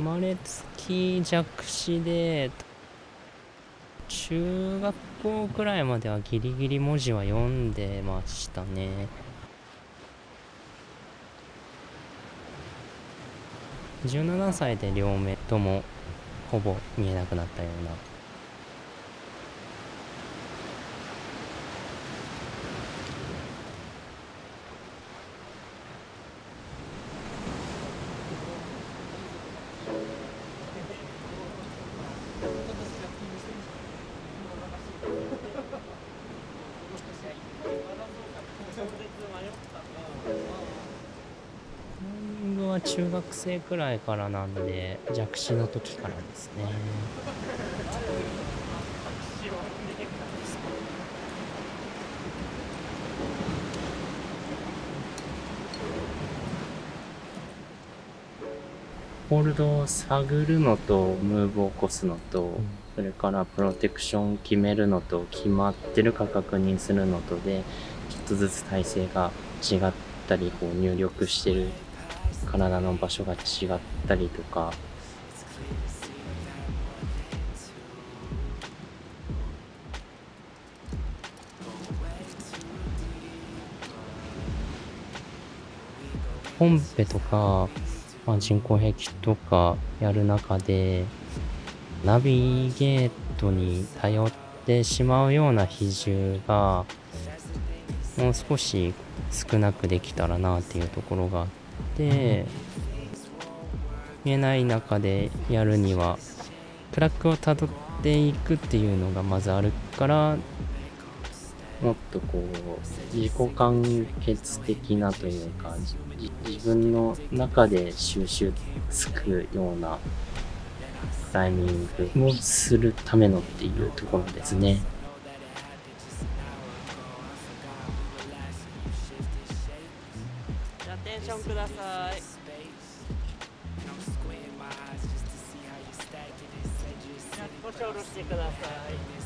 生まれつき弱視で中学校くらいまではギリギリ文字は読んでましたね。17歳で両目ともほぼ見えなくなったようなタイミングは中学生くらいからなんで弱視の時からですね。ホールドを探るのとムーブを起こすのと、それからプロテクション決めるのと決まってるか確認するのとでちょっとずつ体勢が違ったりこう入力してる体の場所が違ったりとか。ポンペとか、まあ、人工壁とかやる中でナビゲートに頼ってしまうような比重がもう少し少なくできたらなっていうところがあって見えない中でやるにはトラックをたどっていくっていうのがまずあるからもっとこう自己完結的なというか自分の中で収集つくようなタイミングをするためのっていうところですね。ンションください少し下ろしてください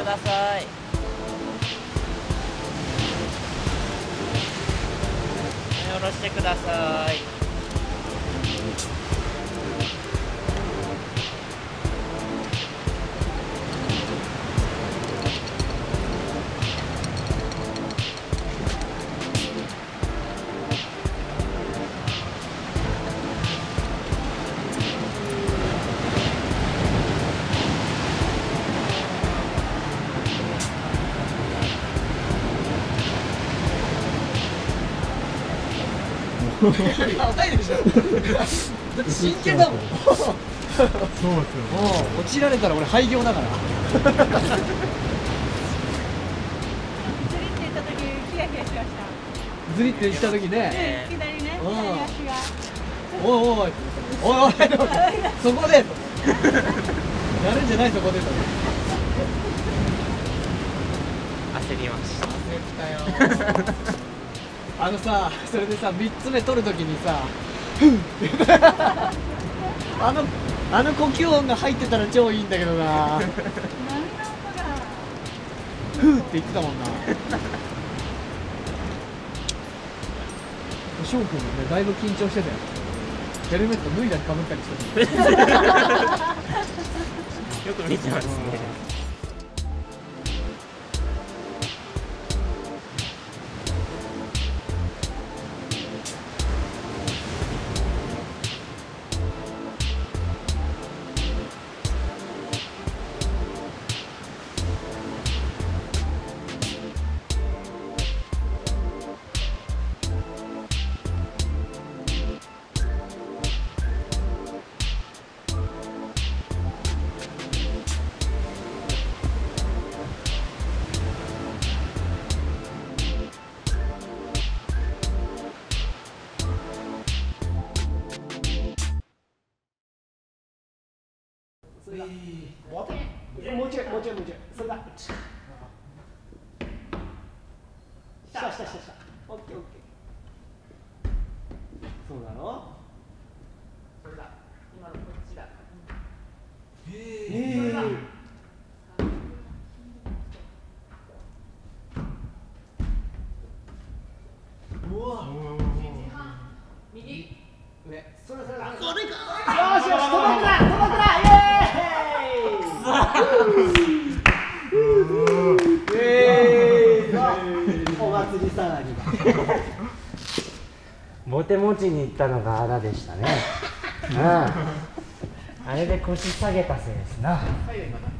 ください。下ろしてください。高いでしょ。だって真剣だもん。そうですよ。もう落ちられたら俺廃業だから。釣りって言った時ヒヤヒヤしました。ずりって言った時ね。ね、いきなりね、足が。おいおい。おいおいそこで。やるんじゃないそこでと。焦りました。焦ったよあのさそれでさ3つ目取るときにさふん。あのあの呼吸音が入ってたら超いいんだけどな。波の音が。ふーって言ってたもんな。翔くんもねだいぶ緊張してたよ。ヘルメット脱いだりかぶったりしてた よく見てますね。もうちょいもうちょいもうちょいそれだ。下下下下オッケーオッケー。そうだろそれだ。今のこっちだ。ええうわ。右？上それそれそれこれかよしよし届くな届くなイエーイイエーイお祭り騒ぎだお手持ちに行ったのがあらでしたね。うん。あれで腰下げたせいですな。はい今な